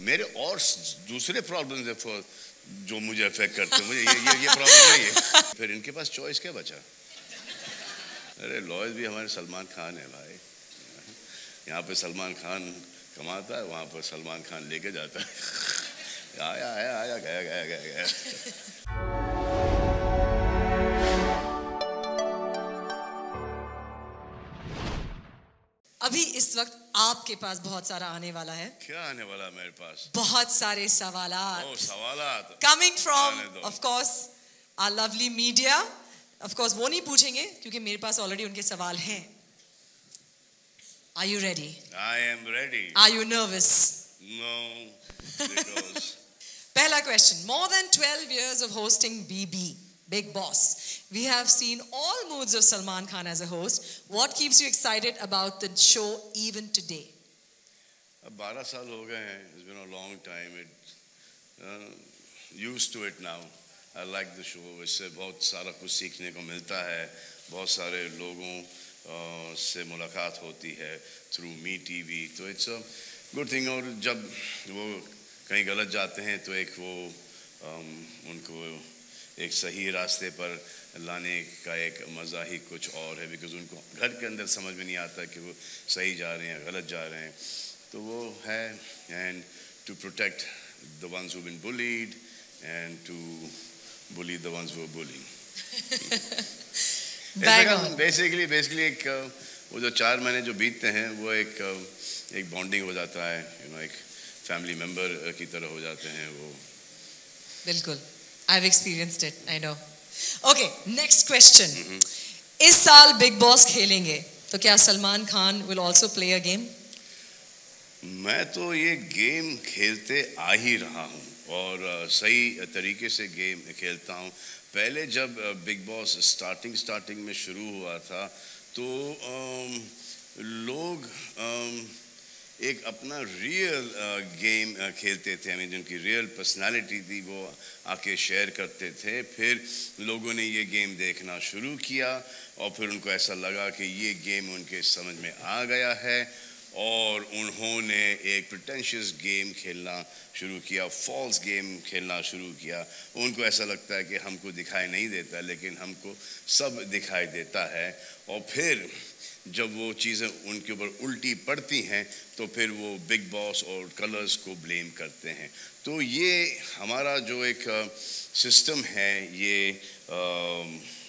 मेरे और दूसरे प्रॉब्लम है जो मुझे अफेक्ट करते हैं। मुझे ये ये ये प्रॉब्लम नहीं है। फिर इनके पास चॉइस क्या बचा? अरे लॉयस भी हमारे सलमान खान है भाई। यहाँ पे सलमान खान कमाता है वहाँ पर सलमान खान लेके जाता है। आया आया आया गया गया गया गया। इस वक्त आपके पास बहुत सारा आने वाला है। क्या आने वाला मेरे पास? बहुत सारे सवाल ओ सवालात। Coming from of course. Of our lovely media of course वो नहीं पूछेंगे क्योंकि मेरे पास ऑलरेडी उनके सवाल हैं। Are you ready I am ready are you nervous no पहला question more than 12 years of hosting BB Big Boss. We have seen all moods of Salman Khan as a host. What keeps you excited about the show even today? अब 12 साल हो गए हैं. It's been a long time it used to it now I like the show इससे बहुत सारा कुछ सीखने को मिलता है. बहुत सारे लोगों uh, से मुलाकात होती है थ्रू मी टीवी तो इट्स अ गुड थिंग और जब वो कहीं गलत जाते हैं तो एक वो um, उनको एक सही रास्ते पर लाने का एक मज़ा ही कुछ और है बिकॉज़ उनको घर के अंदर समझ में नहीं आता कि वो सही जा रहे हैं गलत जा रहे हैं। तो वो है and to protect the ones who been bullied and to bully the ones who bullying basically basically एक वो जो चार महीने जो बीतते हैं वो एक एक बॉन्डिंग हो जाता है यू you नो know, एक फैमिली मेंबर की तरह हो जाते हैं वो। बिल्कुल। I have experienced it I know okay next question इस साल बिग बॉस खेलेंगे तो क्या Salman Khan will also play a game मैं तो ये गेम खेलते आ ही रहा हूँ और सही तरीके से गेम खेलता हूँ। पहले जब बिग बॉस स्टार्टिंग स्टार्टिंग में शुरू हुआ था तो अम, लोग अम, एक अपना रियल गेम खेलते थे हमें, जिनकी रियल पर्सनालिटी थी, वो आके शेयर करते थे। फिर लोगों ने ये गेम देखना शुरू किया और फिर उनको ऐसा लगा कि ये गेम उनके समझ में आ गया है और उन्होंने एक प्रटेंशियस गेम खेलना शुरू किया फॉल्स गेम खेलना शुरू किया। उनको ऐसा लगता है कि हमको दिखाई नहीं देता, लेकिन हमको सब दिखाई देता है। और फिर जब वो चीज़ें उनके ऊपर उल्टी पड़ती हैं तो फिर वो बिग बॉस और कलर्स को ब्लेम करते हैं। तो ये हमारा जो एक सिस्टम है, ये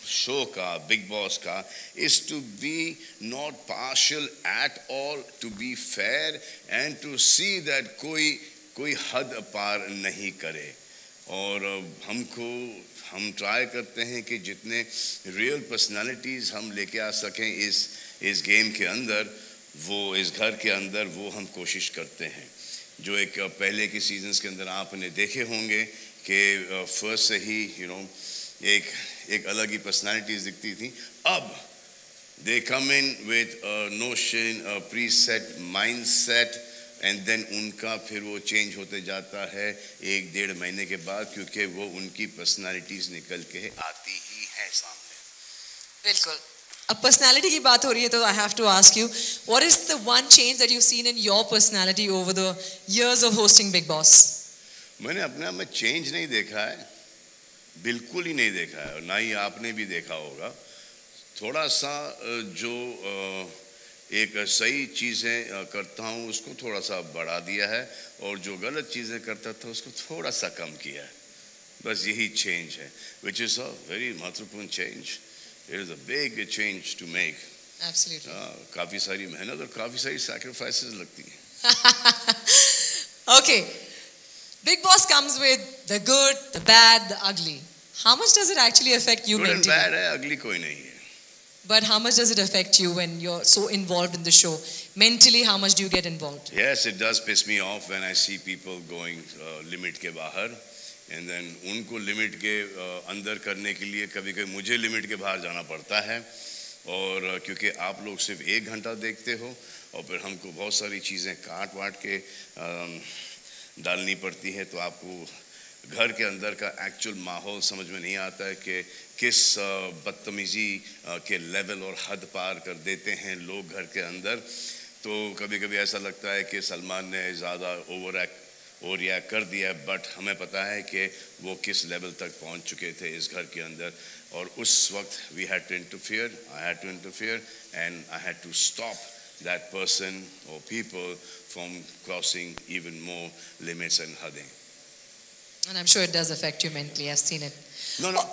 शो का, बिग बॉस का is to be not partial at all to be fair and to see that कोई कोई हद पार नहीं करे। और हमको, हम ट्राई करते हैं कि जितने रियल पर्सनालिटीज़ हम लेके आ सकें इस इस गेम के अंदर वो इस घर के अंदर वो हम कोशिश करते हैं। जो एक पहले के सीजन्स के अंदर आपने देखे होंगे कि फ़र्स्ट से ही यू you नो know, एक एक अलग ही पर्सनालिटीज़ दिखती थी। अब they come in with a notion, a preset mindset, and then उनका फिर वो चेंज होते जाता है एक डेढ़ महीने के बाद क्योंकि वो उनकी पर्सनालिटीज निकल के आती ही है सामने। बिल्कुल। अब पर्सनालिटी की बात हो रही है तो I have to ask you what is the one change that you seen in your personality over the years of hosting Bigg Boss मैंने अपने आप में चेंज नहीं देखा है, बिल्कुल ही नहीं देखा है ना ही आपने भी देखा होगा। थोड़ा सा जो एक सही चीज़ें करता हूँ, उसको थोड़ा सा बढ़ा दिया है, और जो गलत चीज़ें करता था, उसको थोड़ा सा कम किया है। बस यही चेंज है विच इज़ अ वेरी महत्वपूर्ण change it is a big change to make absolutely काफ़ी सारी मेहनत और काफ़ी सारी सैक्रिफाइसेस लगती हैं okay big boss comes with the good the bad the ugly how much does it actually affect you good and mentally bad है अगली कोई नहीं है but how much does it affect you when you're so involved in the show mentally how much do you get involved Yes, it does piss me off when I see people going uh, limit के बाहर And then उनको limit के uh, अंदर करने के लिए कभी कभी मुझे लिमिट के बाहर जाना पड़ता है। और uh, क्योंकि आप लोग सिर्फ़ एक घंटा देखते हो और फिर हमको बहुत सारी चीज़ें काट वाट के um, डालनी पड़ती है। तो आपको घर के अंदर का एक्चुअल माहौल समझ में नहीं आता है कि किस बदतमीज़ी के लेवल और हद पार कर देते हैं लोग घर के अंदर। तो कभी कभी ऐसा लगता है कि सलमान ने ज़्यादा ओवर एक्ट और या कर दिया बट हमें पता है कि वो किस लेवल तक पहुँच चुके थे इस घर के अंदर और उस वक्त we had to interfere I had to interfere and I had to stop that person और people from crossing even more limits and हदें And I'm sure it does affect you mentally. I've seen it. No, no. Oh,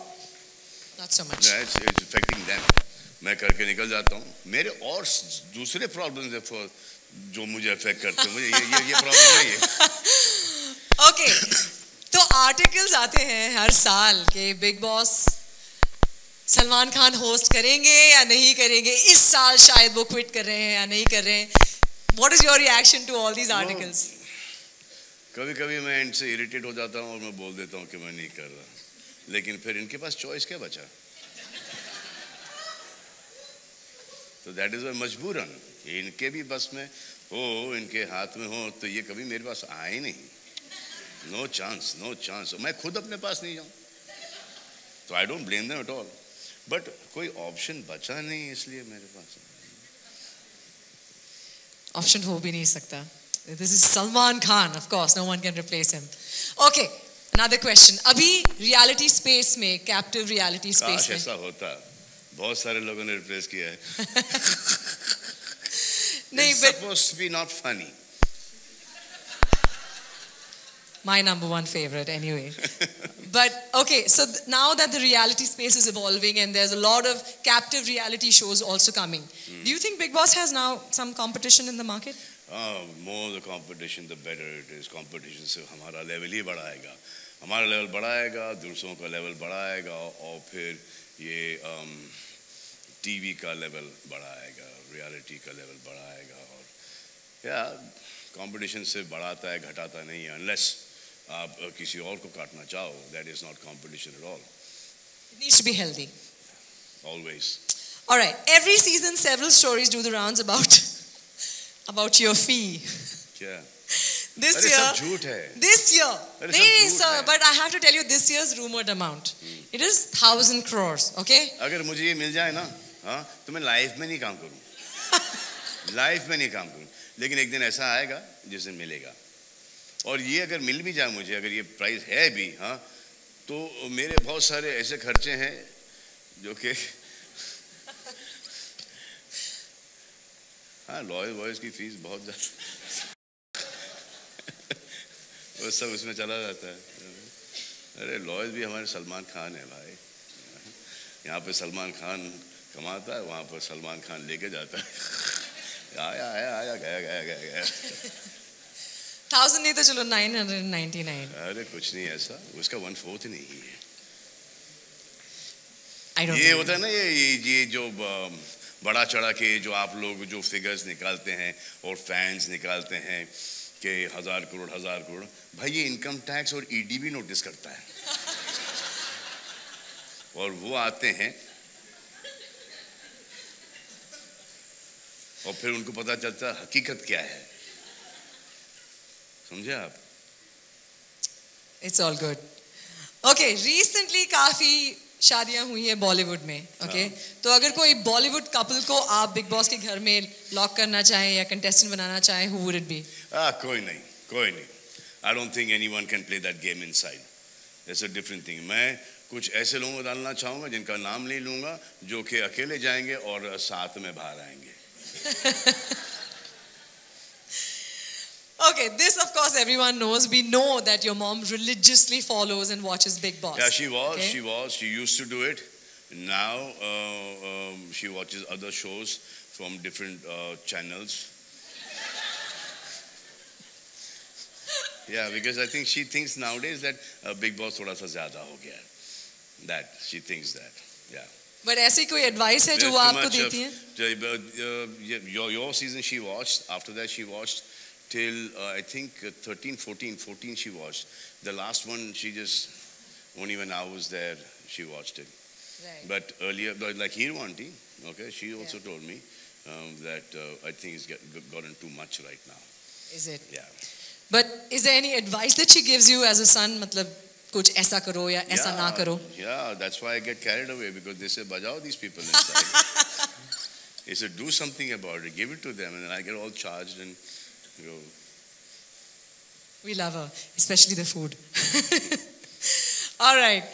not so much. No, it's, it's affecting. मैं करके निकल जाता हूँ। मेरे और दूसरे problems है for जो मुझे अफेक्ट करते हैं। मुझे ये ये ये प्रॉब्लम नहीं है। ओके तो आर्टिकल्स आते हैं हर साल के Bigg Boss Salman Khan host करेंगे या नहीं करेंगे। इस साल शायद वो क्विट कर रहे हैं या नहीं कर रहे हैं। What is your reaction to all these articles कभी कभी मैं इनसे इरिटेट हो जाता हूँ और मैं बोल देता हूँ कि मैं नहीं कर रहा। लेकिन फिर इनके पास चॉइस क्या बचा? तो दैट इज़ मजबूरन इनके भी बस में हो इनके हाथ में हो तो ये कभी मेरे पास आए नहीं। नो चांस नो चांस मैं खुद अपने पास नहीं जाऊँ। तो I don't blame them at all but कोई ऑप्शन बचा नहीं इसलिए मेरे पास ऑप्शन हो भी नहीं सकता। This is Salman Khan of course no one can replace him okay another question अभी रियलिटी स्पेस में कैप्टिव रियलिटी स्पेस में ऐसा होता। बहुत सारे लोगों ने रिप्लेस किया है नहीं but supposed to be not my number one favorite anyway but okay so th- now that the reality space is evolving and there's a lot of captive reality shows also coming mm. do you think big boss has now some competition in the market Uh, more the competition, the better it is. Competition से हमारा level ही बढ़ाएगा हमारा level बढ़ाएगा दूसरों का level बढ़ाएगा और फिर ये टीवी का लेवल बढ़ाएगा रियलिटी का लेवल बढ़ाएगा और या कंपटीशन से बढ़ाता है घटाता नहीं है अनलेस आप किसी और को काटना चाहो that is not competition at all it needs to be healthy. Always all right every season several stories do the rounds about about your fee. क्या this अरे year सब झूठ है This year. नहीं, नहीं, sir, है। but I have to tell you this year's rumored amount. It is thousand crores, okay? अगर मुझे ये मिल जाए ना हाँ तो मैं लाइफ में नहीं काम करूँ लाइफ में नहीं काम करूँ लेकिन एक दिन ऐसा आएगा जिस दिन मिलेगा और ये अगर मिल भी जाए मुझे अगर ये प्राइस है भी हाँ तो मेरे बहुत सारे ऐसे खर्चे हैं जो कि हाँ लॉयर वॉयर्स की फ़ीस बहुत ज़्यादा वो सब उसमें चला जाता है। अरे लॉयर्स भी हमारे सलमान खान है भाई। यहाँ पे सलमान खान कमाता है वहाँ पर सलमान खान लेके जाता है। आया आया आया गया गया गया गया। Thousand नहीं तो चलो 999. अरे कुछ नहीं ऐसा। उसका वन फोर्थ नहीं है। ये होता है ना ये ये ये जो बड़ा चढ़ा के जो आप लोग जो फिगर्स निकालते हैं और फैंस निकालते हैं कि हज़ार करोड़ हज़ार करोड़। भाई, ये इनकम टैक्स और ईडी भी नोटिस करता है। और वो आते हैं। और फिर उनको पता चलता है, हकीकत क्या है? समझे आप? It's all good okay recently काफ़ी शादियाँ हुई हैं बॉलीवुड में ओके तो अगर कोई बॉलीवुड कपल को आप बिग बॉस के घर में लॉक करना चाहें या कंटेस्टेंट बनाना चाहें हु वुड इट बी कोई नहीं कोई नहीं। I don't think anyone can play that game inside it's a different thing मैं कुछ ऐसे लोगों को डालना चाहूँगा जिनका नाम नहीं लूँगा जो कि अकेले जाएँगे और साथ में बाहर आएँगे। Okay, this of course everyone knows. We know that your mom religiously follows and watches Big Boss. Yeah, she was, Okay? she was, she used to do it. Now uh, um, she watches other shows from different uh, channels. yeah, because I think she thinks nowadays that uh, Big Boss thoda sa zyada ho gaya. hai. That she thinks that. Yeah. But ऐसी कोई advice है जो There's वो too आपको much of- देती है? the- uh, yeah, your, your season she watched. After that she watched till uh, I think uh, 13, 14, 14 she watched. The last one she just, only when I was there, she watched it. Right. But earlier, but like here, auntie, okay, she also yeah. told me um, that uh, I think it's gotten too much right now. Is it? Yeah. But is there any advice that she gives you as a son? Matlab, kuch aisa karo ya aisa yeah, na karo. Yeah, that's why I get carried away because they say, bajao these people inside. they said, do something about it, give it to them, and then I get all charged and we love her, especially the food. All right.